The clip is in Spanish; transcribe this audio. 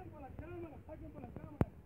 saquen por la cámara, saquen por la cámara.